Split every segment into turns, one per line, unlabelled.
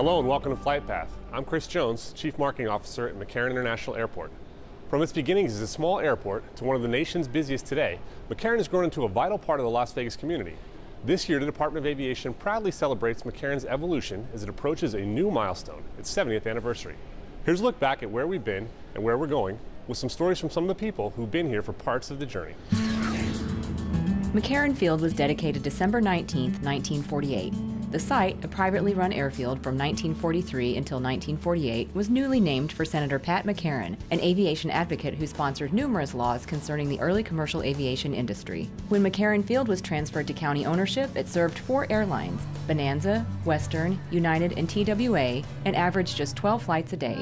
Hello and welcome to Flight Path. I'm Chris Jones, Chief Marketing Officer at McCarran International Airport. From its beginnings as a small airport to one of the nation's busiest today, McCarran has grown into a vital part of the Las Vegas community. This year, the Department of Aviation proudly celebrates McCarran's evolution as it approaches a new milestone, its 70th anniversary. Here's a look back at where we've been and where we're going, with some stories from some of the people who've been here for parts of the journey.
McCarran Field was dedicated December 19, 1948. The site, a privately run airfield from 1943 until 1948, was newly named for Senator Pat McCarran, an aviation advocate who sponsored numerous laws concerning the early commercial aviation industry. When McCarran Field was transferred to county ownership, it served four airlines Bonanza, Western, United, and TWA, and averaged just 12 flights a day.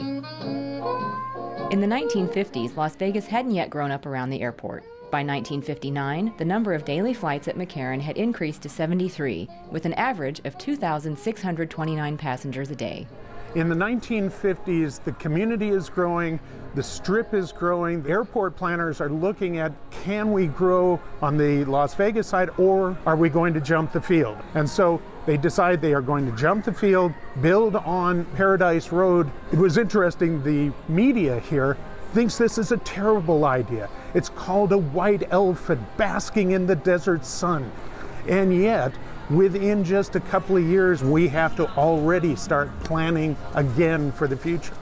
In the 1950s, Las Vegas hadn't yet grown up around the airport. By 1959, the number of daily flights at McCarran had increased to 73, with an average of 2,629 passengers a day.
In the 1950s, the community is growing, the strip is growing. Airport planners are looking at can we grow on the Las Vegas side or are we going to jump the field? And so they decide they are going to jump the field, build on Paradise Road. It was interesting, the media here thinks this is a terrible idea. It's called a white elephant basking in the desert sun. And yet, within just a couple of years, we have to already start planning again for the future.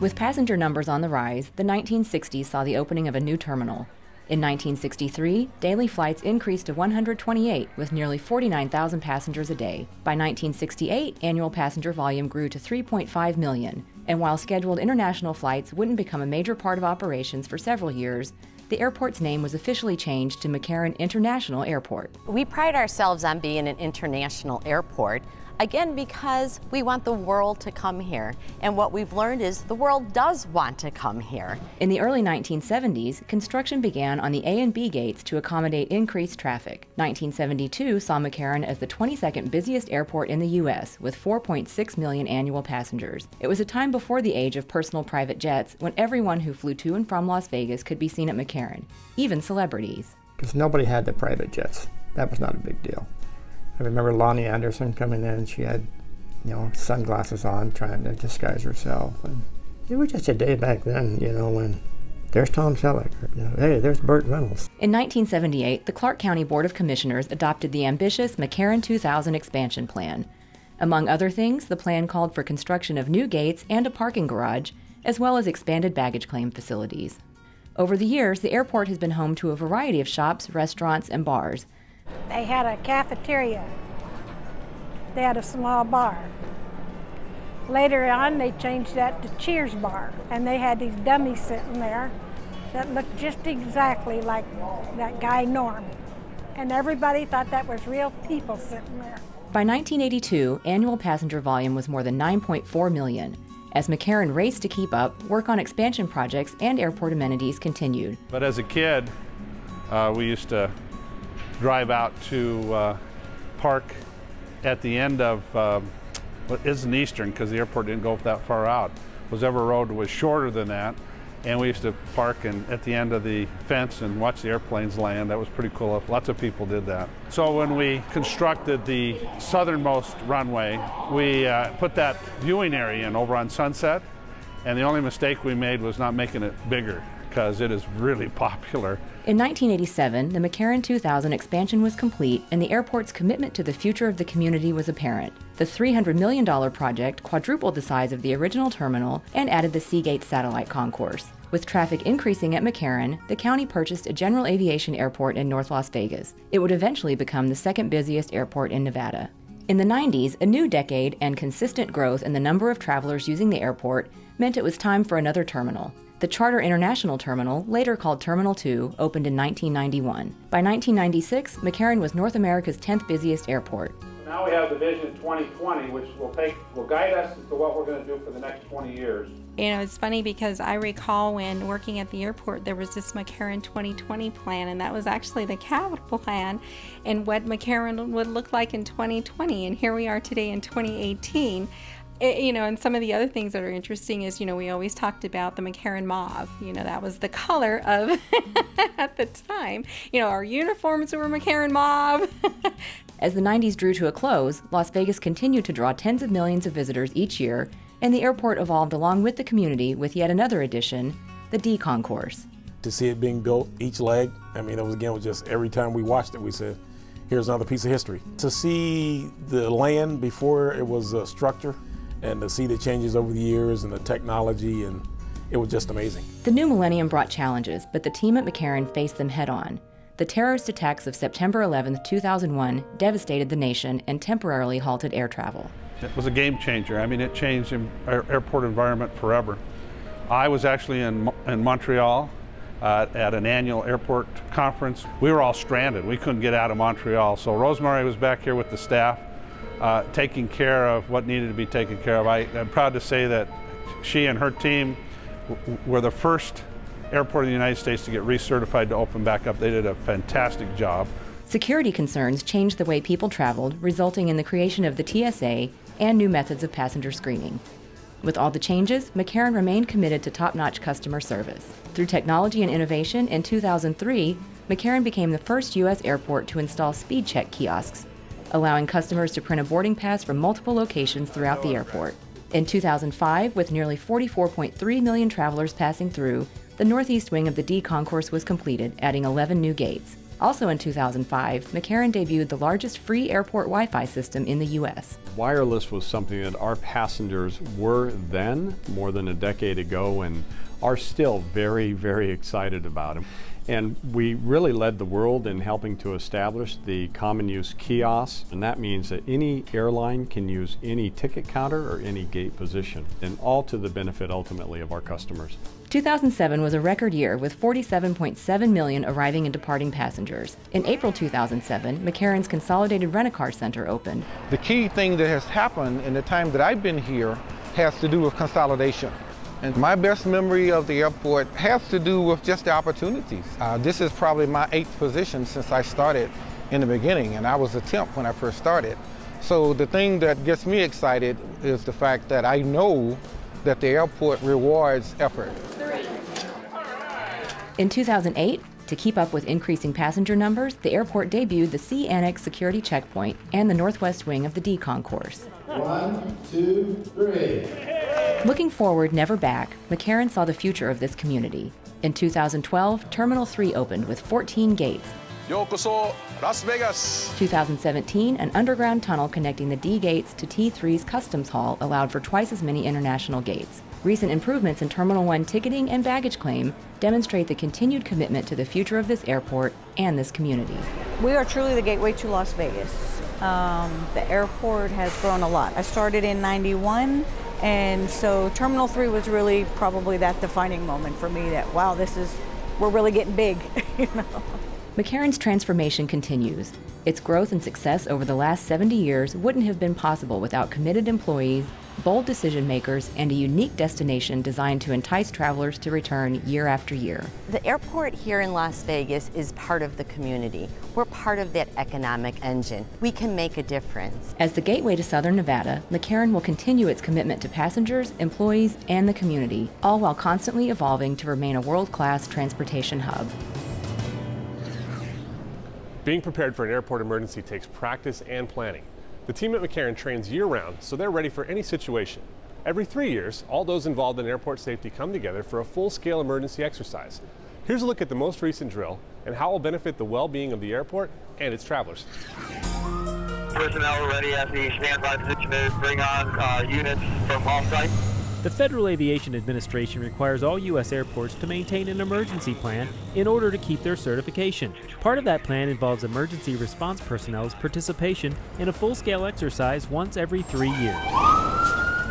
With passenger numbers on the rise, the 1960s saw the opening of a new terminal. In 1963, daily flights increased to 128 with nearly 49,000 passengers a day. By 1968, annual passenger volume grew to 3.5 million, and while scheduled international flights wouldn't become a major part of operations for several years, the airport's name was officially changed to McCarran International Airport.
We pride ourselves on being an international airport. Again, because we want the world to come here. And what we've learned is the world does want to come here.
In the early 1970s, construction began on the A and B gates to accommodate increased traffic. 1972 saw McCarran as the 22nd busiest airport in the U.S., with 4.6 million annual passengers. It was a time before the age of personal private jets when everyone who flew to and from Las Vegas could be seen at McCarran, even celebrities.
Because nobody had the private jets. That was not a big deal. I remember Loni Anderson coming in. She had, you know, sunglasses on, trying to disguise herself. And it was just a day back then, you know, when there's Tom Selleck. You know, hey, there's Burt Reynolds.
In 1978, the Clark County Board of Commissioners adopted the ambitious McCarran 2000 expansion plan. Among other things, the plan called for construction of new gates and a parking garage, as well as expanded baggage claim facilities. Over the years, the airport has been home to a variety of shops, restaurants, and bars,
they had a cafeteria. They had a small bar. Later on, they changed that to Cheers Bar, and they had these dummies sitting there that looked just exactly like that guy Norm. And everybody thought that was real people sitting there.
By 1982, annual passenger volume was more than 9.4 million. As McCarran raced to keep up, work on expansion projects and airport amenities continued.
But as a kid, uh, we used to drive out to uh, park at the end of uh, isn't Eastern because the airport didn't go that far out. Was Ever Road was shorter than that, and we used to park and at the end of the fence and watch the airplanes land. That was pretty cool. Lots of people did that. So when we constructed the southernmost runway, we uh, put that viewing area in over on Sunset, and the only mistake we made was not making it bigger because it is really popular.
In 1987, the McCarran 2000 expansion was complete and the airport's commitment to the future of the community was apparent. The $300 million project quadrupled the size of the original terminal and added the C Gate satellite concourse. With traffic increasing at McCarran, the county purchased a general aviation airport in North Las Vegas. It would eventually become the second busiest airport in Nevada. In the 90s, a new decade and consistent growth in the number of travelers using the airport meant it was time for another terminal. The Charter International Terminal, later called Terminal 2, opened in 1991. By 1996, McCarran was North America's 10th busiest airport.
Now we have the Vision 2020, which will take will guide us to what we're going to do for the next 20 years.
You know, it's funny because I recall when working at the airport, there was this McCarran 2020 plan, and that was actually the capital plan and what McCarran would look like in 2020. And here we are today in 2018 it, you know, and some of the other things that are interesting is, you know, we always talked about the McCarran mauve. You know, that was the color of at the time. You know, our uniforms were McCarran mauve.
As the 90s drew to a close, Las Vegas continued to draw tens of millions of visitors each year, and the airport evolved along with the community with yet another addition, the D Concourse.
To see it being built, each leg, I mean, it was again, was just every time we watched it, we said, here's another piece of history. To see the land before it was a structure, and to see the changes over the years and the technology, and it was just amazing.
The new millennium brought challenges, but the team at McCarran faced them head on. The terrorist attacks of September 11, 2001 devastated the nation and temporarily halted air travel.
It was a game changer. I mean, it changed our airport environment forever. I was actually in, in Montreal uh, at an annual airport conference. We were all stranded. We couldn't get out of Montreal. So Rosemary was back here with the staff, uh, taking care of what needed to be taken care of. I, am proud to say that she and her team were the first airport in the United States to get recertified to open back up. They did a fantastic job.
Security concerns changed the way people traveled, resulting in the creation of the TSA and new methods of passenger screening. With all the changes, McCarran remained committed to top notch customer service. Through technology and innovation, in 2003, McCarran became the first U.S. airport to install speed check kiosks, allowing customers to print a boarding pass from multiple locations throughout the airport. In 2005, with nearly 44.3 million travelers passing through, the northeast wing of the D concourse was completed, adding 11 new gates. Also in 2005, McCarran debuted the largest free airport Wi Fi system in the U.S.
Wireless was something that our passengers were then, more than a decade ago, and are still very, very excited about. Them. And we really led the world in helping to establish the common use kiosks, and that means that any airline can use any ticket counter or any gate position, and all to the benefit ultimately of our customers.
2007 was a record year with 47.7 million arriving and departing passengers. In April 2007, McCarran's Consolidated Rent-A-Car Center opened.
The key thing that has happened in the time that I've been here has to do with consolidation. And my best memory of the airport has to do with just the opportunities. Uh, this is probably my eighth position since I started in the beginning, and I was a temp when I first started. So the thing that gets me excited is the fact that I know that the airport rewards effort.
In 2008, to keep up with increasing passenger numbers, the airport debuted the C Annex security checkpoint and the northwest wing of the D concourse.
One, two, three.
Looking forward, never back, McCarran saw the future of this community. In 2012, Terminal 3 opened with 14 gates.
Yokoso, Las Vegas.
2017, an underground tunnel connecting the D gates to T3's Customs Hall allowed for twice as many international gates. Recent improvements in Terminal 1 ticketing and baggage claim demonstrate the continued commitment to the future of this airport and this community.
We are truly the gateway to Las Vegas. Um, the airport has grown a lot. I started in 91 and so Terminal 3 was really probably that defining moment for me that wow, this is we're really getting big, you know.
McCarran's transformation continues. Its growth and success over the last 70 years wouldn't have been possible without committed employees bold decision makers, and a unique destination designed to entice travelers to return year after year.
The airport here in Las Vegas is part of the community. We're part of that economic engine. We can make a difference.
As the gateway to Southern Nevada, McCarran will continue its commitment to passengers, employees, and the community, all while constantly evolving to remain a world-class transportation hub.
Being prepared for an airport emergency takes practice and planning. The team at McCarran trains year-round, so they're ready for any situation. Every three years, all those involved in airport safety come together for a full-scale emergency exercise. Here's a look at the most recent drill and how it will benefit the well-being of the airport and its travelers.
Personnel ready at the standby position is bring on uh, units from off-site.
The Federal Aviation Administration requires all U.S. airports to maintain an emergency plan in order to keep their certification. Part of that plan involves emergency response personnel's participation in a full scale exercise once every three years.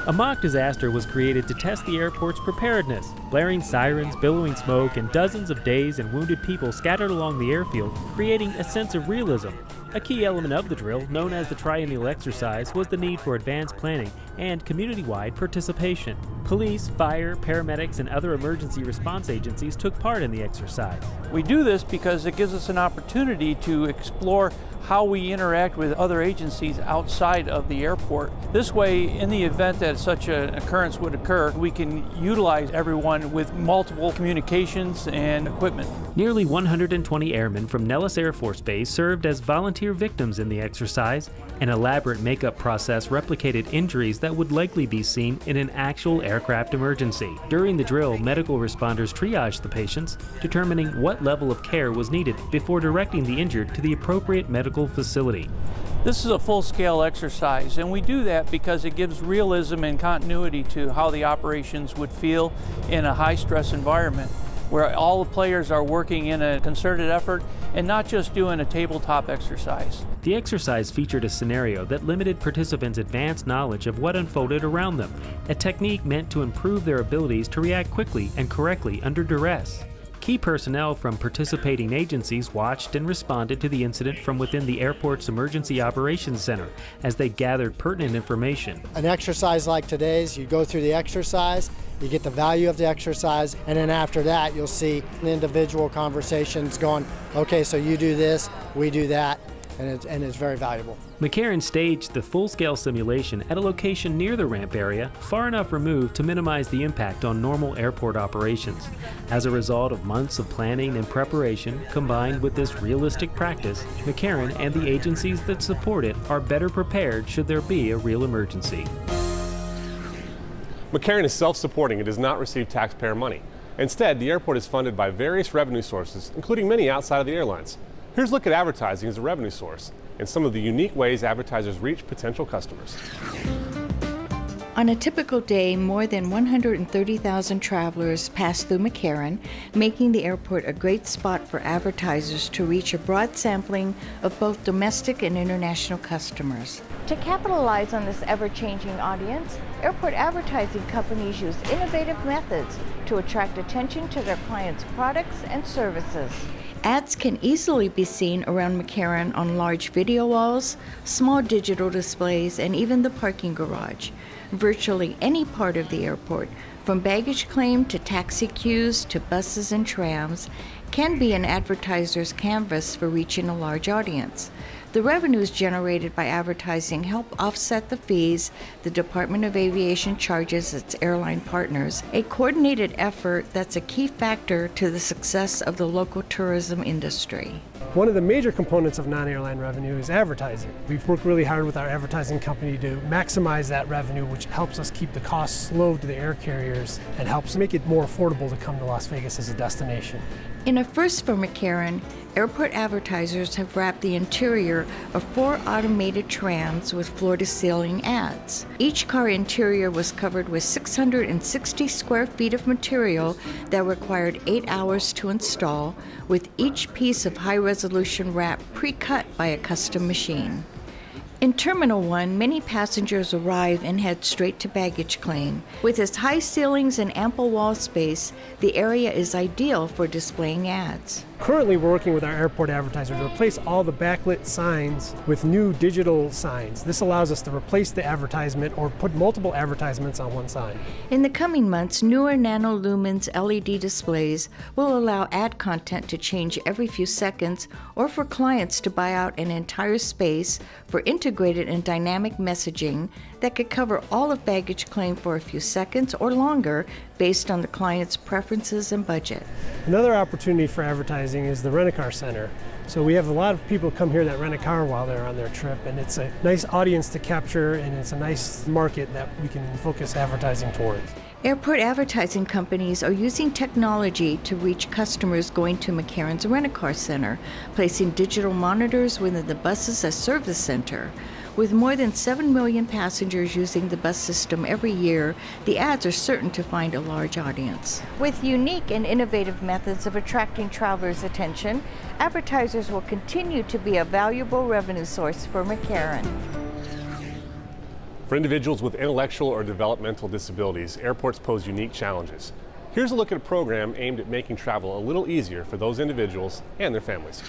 A mock disaster was created to test the airport's preparedness. Blaring sirens, billowing smoke, and dozens of dazed and wounded people scattered along the airfield, creating a sense of realism. A key element of the drill, known as the triennial exercise, was the need for advanced planning and community wide participation. Police, fire, paramedics, and other emergency response agencies took part in the exercise.
We do this because it gives us an opportunity to explore how we interact with other agencies outside of the airport. This way, in the event that such an occurrence would occur, we can utilize everyone with multiple communications and equipment.
Nearly 120 airmen from Nellis Air Force Base served as volunteer victims in the exercise. An elaborate makeup process replicated injuries that would likely be seen in an actual aircraft emergency. During the drill, medical responders triaged the patients, determining what level of care was needed before directing the injured to the appropriate medical facility.
This is a full-scale exercise, and we do that because it gives realism and continuity to how the operations would feel in a high-stress environment where all the players are working in a concerted effort and not just doing a tabletop exercise.
The exercise featured a scenario that limited participants' advanced knowledge of what unfolded around them, a technique meant to improve their abilities to react quickly and correctly under duress. Key personnel from participating agencies watched and responded to the incident from within the airport's Emergency Operations Center as they gathered pertinent information.
An exercise like today's, you go through the exercise, you get the value of the exercise, and then after that, you'll see individual conversations going, okay, so you do this, we do that, and it's, and it's very valuable.
McCarran staged the full-scale simulation at a location near the ramp area, far enough removed to minimize the impact on normal airport operations. As a result of months of planning and preparation, combined with this realistic practice, McCarran and the agencies that support it are better prepared should there be a real emergency.
McCarran is self-supporting and does not receive taxpayer money. Instead, the airport is funded by various revenue sources, including many outside of the airlines. Here's a look at advertising as a revenue source and some of the unique ways advertisers reach potential customers.
On a typical day, more than 130,000 travelers pass through McCarran, making the airport a great spot for advertisers to reach a broad sampling of both domestic and international customers.
To capitalize on this ever-changing audience, airport advertising companies use innovative methods to attract attention to their clients' products and services.
Ads can easily be seen around McCarran on large video walls, small digital displays, and even the parking garage. Virtually any part of the airport, from baggage claim to taxi queues to buses and trams, can be an advertiser's canvas for reaching a large audience. The revenues generated by advertising help offset the fees the Department of Aviation charges its airline partners, a coordinated effort that's a key factor to the success of the local tourism industry.
One of the major components of non-airline revenue is advertising. We've worked really hard with our advertising company to maximize that revenue, which helps us keep the costs low to the air carriers and helps make it more affordable to come to Las Vegas as a destination.
In a first for McCarran, airport advertisers have wrapped the interior of four automated trams with floor to ceiling ads. Each car interior was covered with 660 square feet of material that required eight hours to install, with each piece of high resolution wrap pre cut by a custom machine. In Terminal 1, many passengers arrive and head straight to baggage claim. With its high ceilings and ample wall space, the area is ideal for displaying ads.
Currently, we're working with our airport advertiser to replace all the backlit signs with new digital signs. This allows us to replace the advertisement or put multiple advertisements on one sign.
In the coming months, newer NanoLumens LED displays will allow ad content to change every few seconds or for clients to buy out an entire space for integrated and dynamic messaging that could cover all of baggage claim for a few seconds or longer based on the client's preferences and budget.
Another opportunity for advertising is the rent-a-car center. So we have a lot of people come here that rent a car while they're on their trip, and it's a nice audience to capture, and it's a nice market that we can focus advertising towards.
Airport advertising companies are using technology to reach customers going to McCarran's Rent-A-Car Center, placing digital monitors within the buses that serve the center. With more than 7 million passengers using the bus system every year, the ads are certain to find a large audience.
With unique and innovative methods of attracting travelers' attention, advertisers will continue to be a valuable revenue source for McCarran.
For individuals with intellectual or developmental disabilities, airports pose unique challenges. Here's a look at a program aimed at making travel a little easier for those individuals and their families.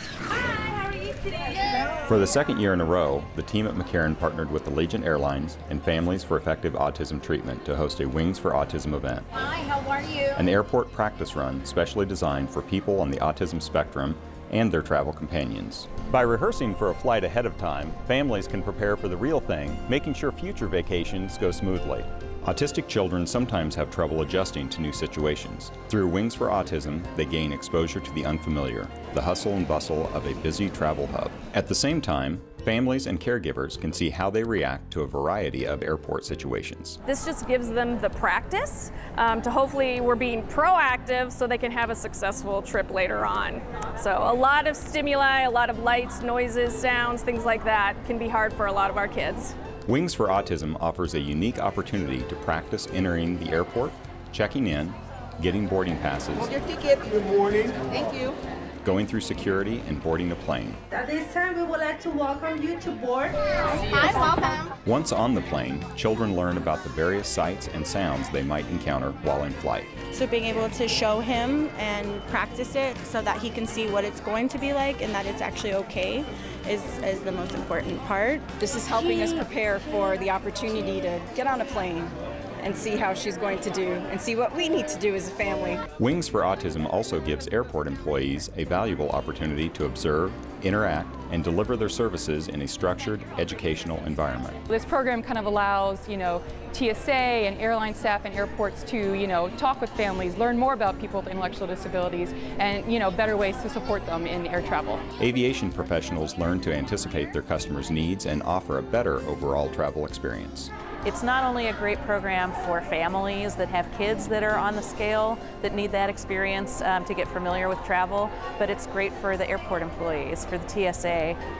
For the second year in a row, the team at McCarran partnered with Allegiant Airlines and Families for Effective Autism Treatment to host a Wings for Autism event.
Hi, how are you?
An airport practice run specially designed for people on the autism spectrum and their travel companions. By rehearsing for a flight ahead of time, families can prepare for the real thing, making sure future vacations go smoothly. Autistic children sometimes have trouble adjusting to new situations. Through Wings for Autism, they gain exposure to the unfamiliar, the hustle and bustle of a busy travel hub. At the same time, families and caregivers can see how they react to a variety of airport situations.
This just gives them the practice um, to hopefully we're being proactive so they can have a successful trip later on. So a lot of stimuli, a lot of lights, noises, sounds, things like that can be hard for a lot of our kids.
Wings for Autism offers a unique opportunity to practice entering the airport, checking in, getting boarding passes,
Hold your ticket. Good morning. Thank you.
Going through security, and boarding the plane.
At this time, we would like to welcome you to board. Hi, welcome.
Once on the plane, children learn about the various sights and sounds they might encounter while in flight.
So being able to show him and practice it so that he can see what it's going to be like and that it's actually okay is, is the most important part.
This is helping us prepare for the opportunity to get on a plane and see how she's going to do and see what we need to do as a family.
Wings for Autism also gives airport employees a valuable opportunity to observe, interact, and deliver their services in a structured educational environment.
This program kind of allows, you know, TSA and airline staff and airports to, you know, talk with families, learn more about people with intellectual disabilities, and, you know, better ways to support them in air travel.
Aviation professionals learn to anticipate their customers' needs and offer a better overall travel experience.
It's not only a great program for families that have kids that are on the scale that need that experience um, to get familiar with travel, but it's great for the airport employees, for the TSA,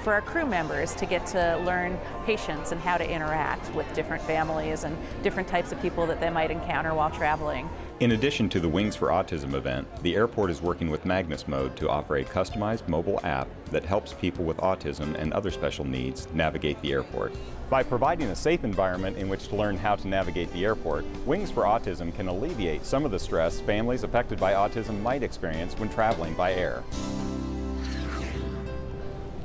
for our crew members to get to learn patience and how to interact with different families and different types of people that they might encounter while traveling.
In addition to the Wings for Autism event, the airport is working with MagnusMode to offer a customized mobile app that helps people with autism and other special needs navigate the airport. By providing a safe environment in which to learn how to navigate the airport, Wings for Autism can alleviate some of the stress families affected by autism might experience when traveling by air.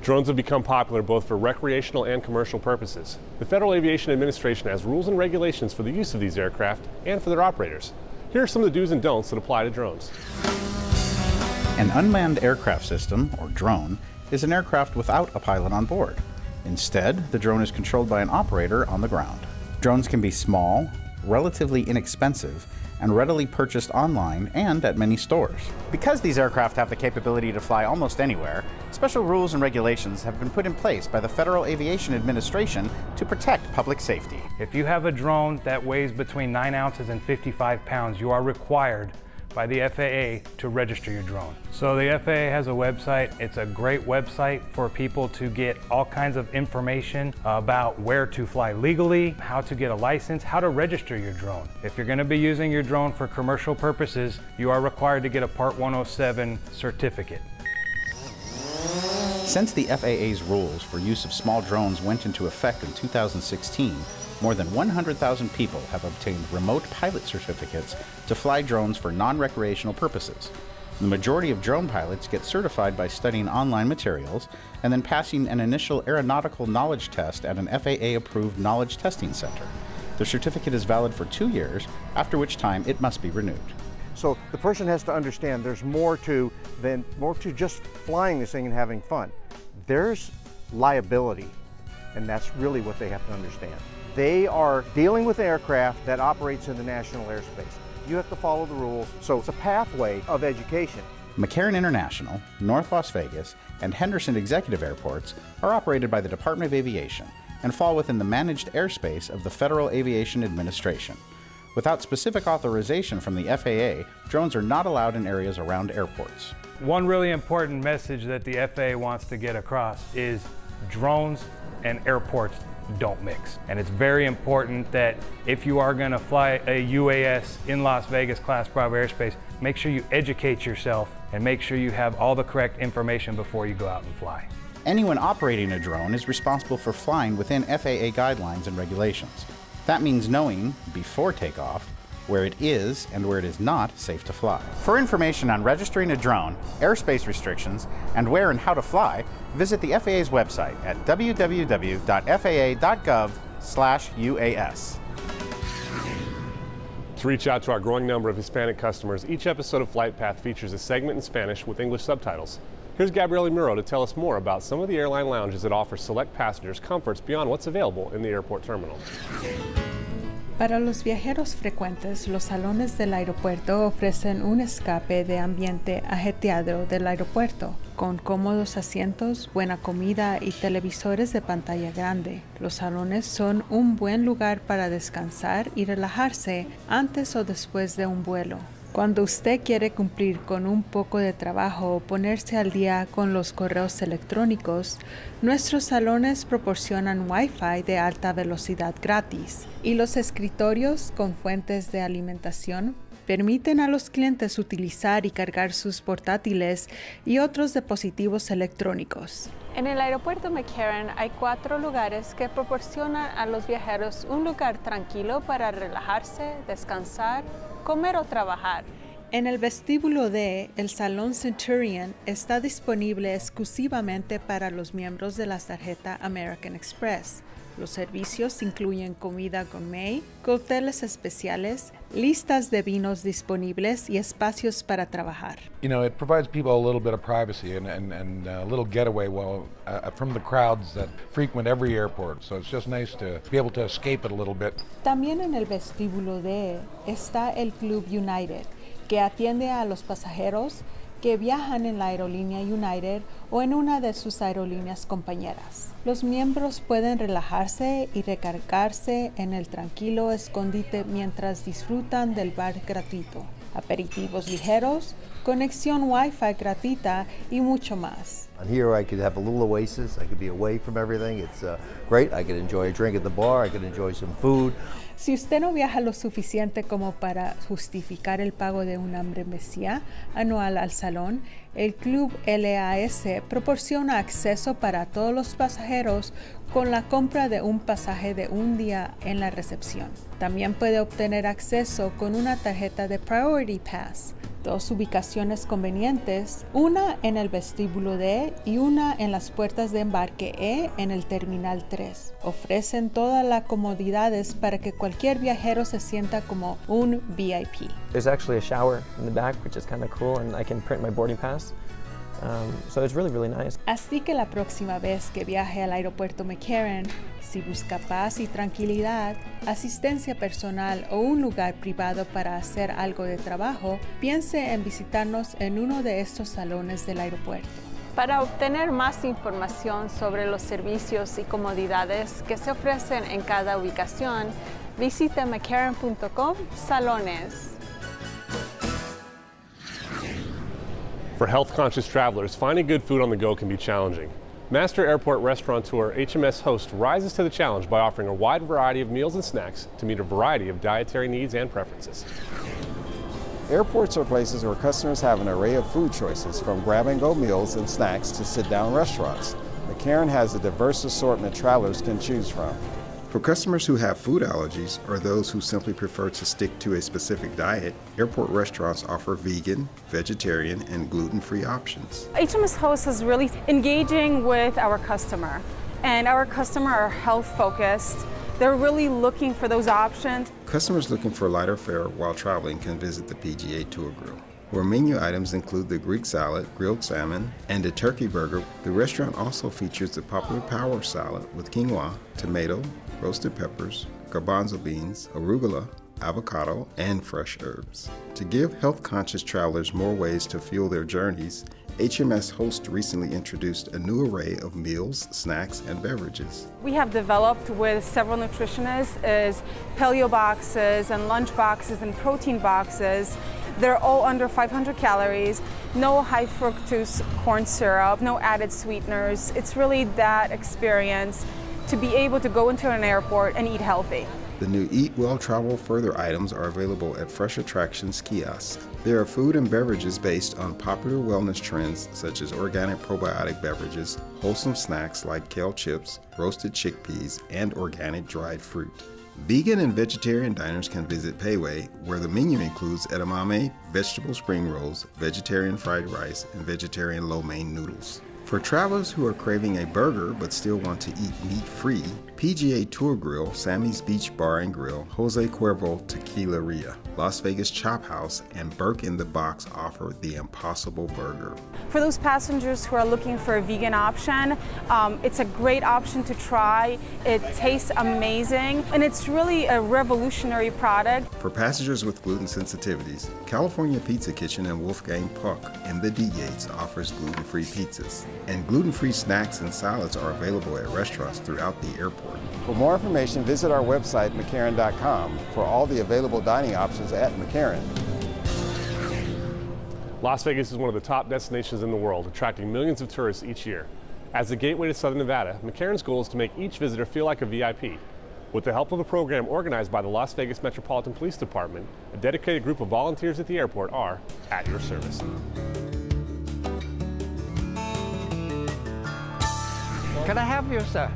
Drones have become popular both for recreational and commercial purposes. The Federal Aviation Administration has rules and regulations for the use of these aircraft and for their operators. Here are some of the do's and don'ts that apply to drones.
An unmanned aircraft system, or drone, is an aircraft without a pilot on board. Instead, the drone is controlled by an operator on the ground. Drones can be small, relatively inexpensive, and readily purchased online and at many stores.
Because these aircraft have the capability to fly almost anywhere, special rules and regulations have been put in place by the Federal Aviation Administration to protect public safety.
If you have a drone that weighs between 9 ounces and 55 pounds, you are required by the FAA to register your drone. So the FAA has a website. It's a great website for people to get all kinds of information about where to fly legally, how to get a license, how to register your drone. If you're going to be using your drone for commercial purposes, you are required to get a Part 107 certificate.
Since the FAA's rules for use of small drones went into effect in 2016, more than 100,000 people have obtained remote pilot certificates to fly drones for non recreational purposes. The majority of drone pilots get certified by studying online materials and then passing an initial aeronautical knowledge test at an FAA approved knowledge testing center. The certificate is valid for two years, after which time it must be renewed.
So the person has to understand there's more to than more to just flying this thing and having fun. There's liability, and that's really what they have to understand. They are dealing with aircraft that operates in the national airspace. You have to follow the rules. So it's a pathway of education.
McCarran International, North Las Vegas, and Henderson Executive Airports are operated by the Department of Aviation and fall within the managed airspace of the Federal Aviation Administration. Without specific authorization from the FAA, drones are not allowed in areas around airports.
One really important message that the FAA wants to get across is drones and airports don't mix. And it's very important that if you are going to fly a UAS in Las Vegas Class Bravo airspace, make sure you educate yourself and make sure you have all the correct information before you go out and fly.
Anyone operating a drone is responsible for flying within FAA guidelines and regulations. That means knowing, before takeoff, where it is and where it is not safe to fly. For information on registering a drone, airspace restrictions, and where and how to fly, visit the FAA's website at www.faa.gov/uas.
To reach out to our growing number of Hispanic customers, each episode of Flight Path features a segment in Spanish with English subtitles. Here's Gabriele Muro to tell us more about some of the airline lounges that offer select passengers comforts beyond what's available in the airport terminal.
Para los viajeros frecuentes, los salones del aeropuerto ofrecen un escape de ambiente ajetreado del aeropuerto, con cómodos asientos, buena comida y televisores de pantalla grande. Los salones son un buen lugar para descansar y relajarse antes o después de un vuelo. Cuando usted quiere cumplir con un poco de trabajo o ponerse al día con los correos electrónicos, nuestros salones proporcionan Wi-Fi de alta velocidad gratis y los escritorios con fuentes de alimentación permiten a los clientes utilizar y cargar sus portátiles y otros dispositivos electrónicos.
En el aeropuerto McCarran hay cuatro lugares que proporcionan a los viajeros un lugar tranquilo para relajarse, descansar, comer o trabajar.
En el vestíbulo D, el Salón Centurion está disponible exclusivamente para los miembros de la tarjeta American Express. Los servicios incluyen comida gourmet, cócteles especiales, listas de vinos disponibles y espacios para trabajar.
You know, it provides people a little bit of privacy and, and, and a little getaway while, uh, from the crowds that frequent every airport. So it's just nice to be able to escape it a little bit.
También en el vestíbulo D está el Club United, que atiende a los pasajeros que viajan en la aerolínea United o en una de sus aerolíneas compañeras. Los miembros pueden relajarse y recargarse en el tranquilo escondite mientras disfrutan del bar gratuito, aperitivos ligeros, conexión Wi-Fi gratuita y mucho más.
Here I could have a little oasis, I could be away from everything. It's uh, great. I could enjoy a drink at the bar, I could enjoy some food.
Si usted no viaja lo suficiente como para justificar el pago de una membresía anual al salón, el Club LAS proporciona acceso para todos los pasajeros con la compra de un pasaje de un día en la recepción. También puede obtener acceso con una tarjeta de Priority Pass dos ubicaciones convenientes, una en el vestíbulo D y una en las puertas de embarque E en el terminal 3. Ofrecen todas las comodidades para que cualquier viajero se sienta como un VIP.
There's actually a shower in the back, which is kind of cool, and I can print my boarding pass. Um, so it's really, really nice.
Así que la próxima vez que viaje al aeropuerto McCarran, si busca paz y tranquilidad, asistencia personal o un lugar privado para hacer algo de trabajo, piense en visitarnos en uno de estos salones del aeropuerto.
Para obtener más información sobre los servicios y comodidades que se ofrecen en cada ubicación, visite mccarran.com salones.
For health-conscious travelers, finding good food on the go can be challenging. Master Airport restaurateur HMS Host rises to the challenge by offering a wide variety of meals and snacks to meet a variety of dietary needs and preferences.
Airports are places where customers have an array of food choices, from grab-and-go meals and snacks to sit-down restaurants. McCarran has a diverse assortment travelers can choose from.
For customers who have food allergies or those who simply prefer to stick to a specific diet, airport restaurants offer vegan, vegetarian, and gluten-free options.
HMS Host is really engaging with our customer, and our customer are health focused. They're really looking for those options.
Customers looking for lighter fare while traveling can visit the PGA Tour Grill. Where menu items include the Greek salad, grilled salmon, and a turkey burger, the restaurant also features the popular power salad with quinoa, tomato, roasted peppers, garbanzo beans, arugula, avocado, and fresh herbs. To give health conscious travelers more ways to fuel their journeys, HMS Host recently introduced a new array of meals, snacks, and beverages.
We have developed with several nutritionists is paleo boxes and lunch boxes and protein boxes. They're all under 500 calories, no high fructose corn syrup, no added sweeteners. It's really that experience to be able to go into an airport and eat healthy.
The new Eat Well Travel Further items are available at Fresh Attractions kiosks. There are food and beverages based on popular wellness trends such as organic probiotic beverages, wholesome snacks like kale chips, roasted chickpeas, and organic dried fruit. Vegan and vegetarian diners can visit Pei Wei, where the menu includes edamame, vegetable spring rolls, vegetarian fried rice, and vegetarian lo mein noodles. For travelers who are craving a burger but still want to eat meat free, PGA Tour Grill, Sammy's Beach Bar and Grill, Jose Cuervo Tequileria, Las Vegas Chop House, and Burke in the Box offer the Impossible Burger.
For those passengers who are looking for a vegan option, um, it's a great option to try. It tastes amazing, and it's really a revolutionary product.
For passengers with gluten sensitivities, California Pizza Kitchen and Wolfgang Puck in the D Gates offers gluten-free pizzas. And gluten-free snacks and salads are available at restaurants throughout the airport.
For more information, visit our website, McCarran.com, for all the available dining options at McCarran.
Las Vegas is one of the top destinations in the world, attracting millions of tourists each year. As the gateway to Southern Nevada, McCarran's goal is to make each visitor feel like a VIP. With the help of a program organized by the Las Vegas Metropolitan Police Department, a dedicated group of volunteers at the airport are at your service.
Can I help you, sir?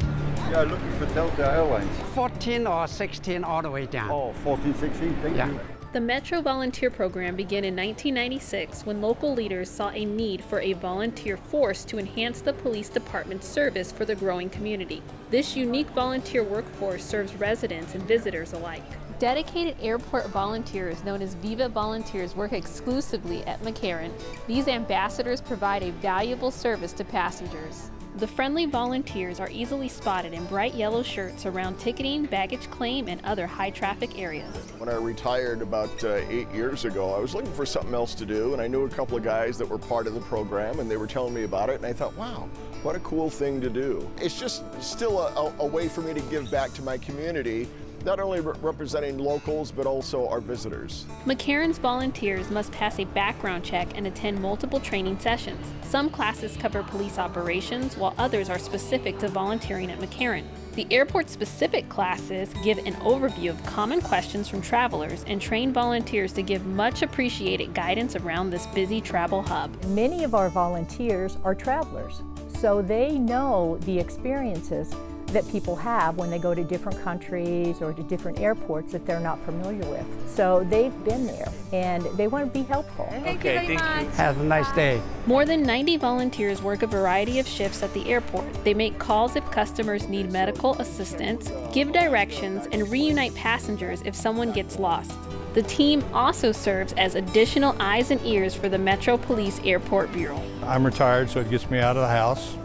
Yeah, looking for Delta Airlines.
14 or 16 all the way down.
Oh, 14, 16, thank
Yeah.
you.
The Metro Volunteer Program began in 1996 when local leaders saw a need for a volunteer force to enhance the police department's service for the growing community. This unique volunteer workforce serves residents and visitors alike. Dedicated airport volunteers known as Viva Volunteers work exclusively at McCarran. These ambassadors provide a valuable service to passengers. The friendly volunteers are easily spotted in bright yellow shirts around ticketing, baggage claim, and other high traffic areas.
When I retired about uh, eight years ago, I was looking for something else to do, and I knew a couple of guys that were part of the program, and they were telling me about it, and I thought, wow, what a cool thing to do. It's just still a, a, a way for me to give back to my community, not only re representing locals, but also our visitors.
McCarran's volunteers must pass a background check and attend multiple training sessions. Some classes cover police operations, while others are specific to volunteering at McCarran. The airport specific classes give an overview of common questions from travelers and train volunteers to give much appreciated guidance around this busy travel hub.
Many of our volunteers are travelers, so they know the experiences that people have when they go to different countries or to different airports that they're not familiar with. So they've been there and they want to be helpful.
Thank you very much.
Have a nice day.
More than 90 volunteers work a variety of shifts at the airport. They make calls if customers need medical assistance, give directions, and reunite passengers if someone gets lost. The team also serves as additional eyes and ears for the Metro Police Airport Bureau.
I'm retired, so it gets me out of the house.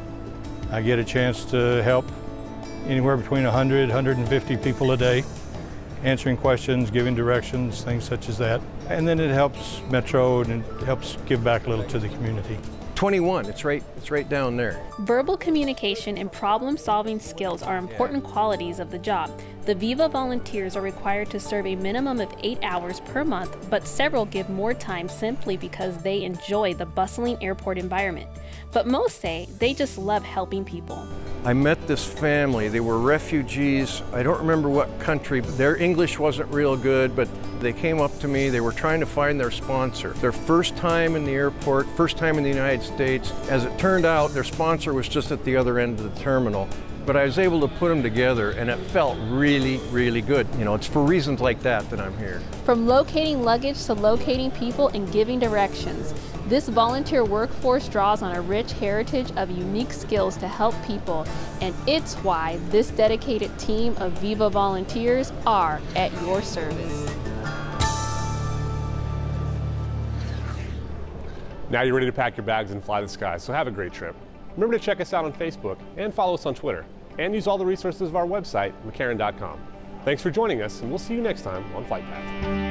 I get a chance to help anywhere between 100, 150 people a day, answering questions, giving directions, things such as that. And then it helps Metro and it helps give back a little to the community.
21, it's right, it's right down there.
Verbal communication and problem solving skills are important qualities of the job. The Viva volunteers are required to serve a minimum of eight hours per month, but several give more time simply because they enjoy the bustling airport environment. But most say they just love helping people.
I met this family. They were refugees. I don't remember what country, but their English wasn't real good, but they came up to me. They were trying to find their sponsor. Their first time in the airport, first time in the United States. As it turned out, their sponsor was just at the other end of the terminal. But I was able to put them together and it felt really, really good. You know, it's for reasons like that that I'm here.
From locating luggage to locating people and giving directions, this volunteer workforce draws on a rich heritage of unique skills to help people, and it's why this dedicated team of Viva volunteers are at your service.
Now you're ready to pack your bags and fly the sky, so have a great trip. Remember to check us out on Facebook and follow us on Twitter, and use all the resources of our website, McCarran.com. Thanks for joining us, and we'll see you next time on Flight Path.